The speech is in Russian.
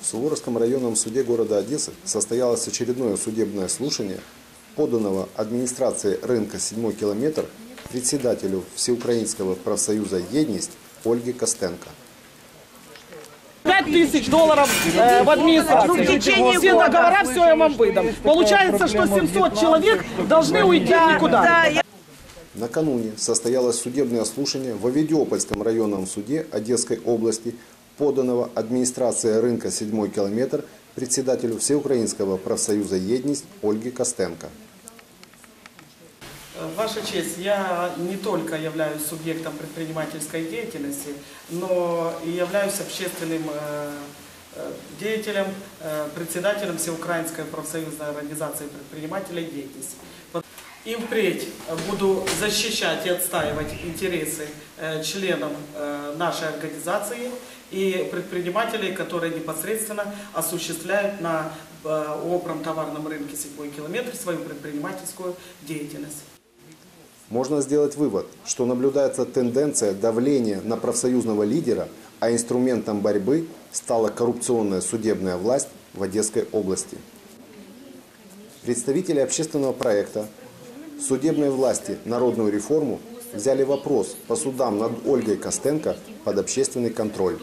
В Суворовском районном суде города Одессы состоялось очередное судебное слушание поданного администрации рынка «Седьмой километр» председателю Всеукраинского профсоюза «Едность» Ольге Костенко. 5 тысяч долларов э, в администрации. все договора, все я вам выдам. Получается, что 700 человек должны уйти в никуда. Накануне состоялось судебное слушание в Овидиопольском районном суде Одесской области, поданного администрации рынка «Седьмой километр» председателю Всеукраинского профсоюза «Едность» Ольге Костенко. Ваша честь, я не только являюсь субъектом предпринимательской деятельности, но и являюсь общественным э, э, деятелем, э, председателем Всеукраинской профсоюзной организации предпринимателей «Деятельность». И впредь буду защищать и отстаивать интересы э, членов э, нашей организации и предпринимателей, которые непосредственно осуществляют на э, опром товарном рынке «Седьмой километр» свою предпринимательскую деятельность. Можно сделать вывод, что наблюдается тенденция давления на профсоюзного лидера, а инструментом борьбы стала коррупционная судебная власть в Одесской области. Представители общественного проекта судебной власти «Народную реформу» взяли вопрос по судам над Ольгой Костенко под общественный контроль.